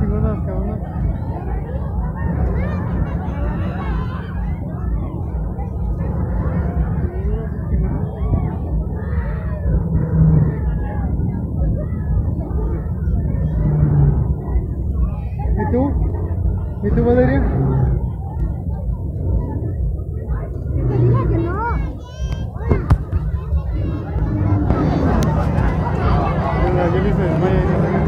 chingonas, cabronas. ¿Y tú? ¿Y tú, Valeria? Yo le hice desmayo y no qué.